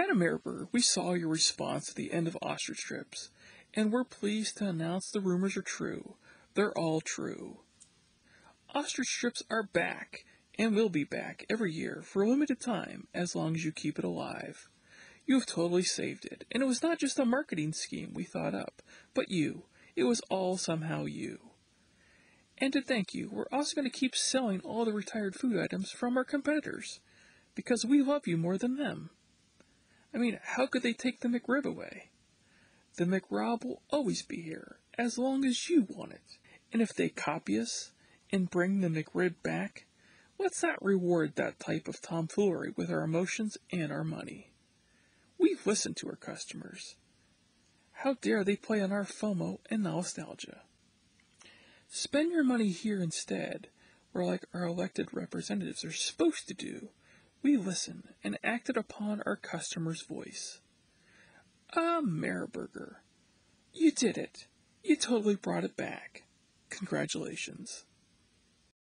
At Ameriburger, we saw your response to the end of ostrich strips, and we're pleased to announce the rumors are true. They're all true. Ostrich strips are back, and will be back every year for a limited time as long as you keep it alive. You have totally saved it, and it was not just a marketing scheme we thought up, but you. It was all somehow you. And to thank you, we're also going to keep selling all the retired food items from our competitors, because we love you more than them. I mean, how could they take the McRib away? The McRib will always be here, as long as you want it. And if they copy us and bring the McRib back, let's not reward that type of tomfoolery with our emotions and our money. We've listened to our customers. How dare they play on our FOMO and nostalgia? Spend your money here instead, where like our elected representatives are supposed to do, we listened and acted upon our customer's voice. Ah, Ameriburger, you did it. You totally brought it back. Congratulations.